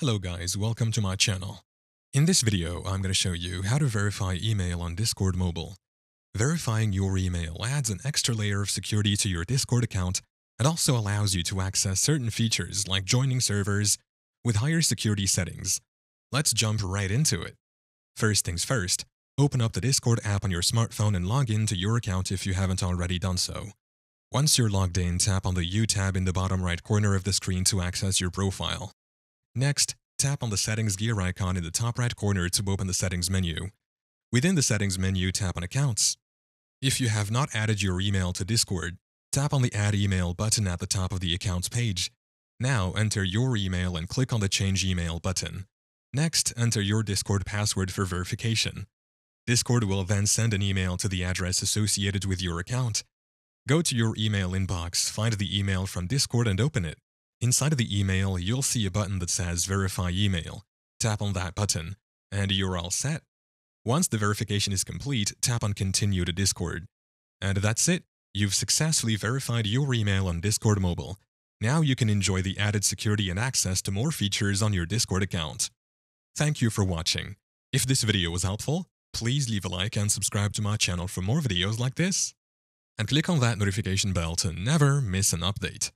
Hello guys, welcome to my channel. In this video, I'm going to show you how to verify email on Discord Mobile. Verifying your email adds an extra layer of security to your Discord account and also allows you to access certain features like joining servers with higher security settings. Let's jump right into it. First things first, open up the Discord app on your smartphone and log in to your account if you haven't already done so. Once you're logged in, tap on the You tab in the bottom right corner of the screen to access your profile. Next, tap on the Settings gear icon in the top right corner to open the Settings menu. Within the Settings menu, tap on Accounts. If you have not added your email to Discord, tap on the Add Email button at the top of the Accounts page. Now enter your email and click on the Change Email button. Next, enter your Discord password for verification. Discord will then send an email to the address associated with your account. Go to your email inbox, find the email from Discord and open it. Inside of the email, you'll see a button that says Verify Email. Tap on that button, and you're all set. Once the verification is complete, tap on Continue to Discord. And that's it. You've successfully verified your email on Discord Mobile. Now you can enjoy the added security and access to more features on your Discord account. Thank you for watching. If this video was helpful, please leave a like and subscribe to my channel for more videos like this and click on that notification bell to never miss an update.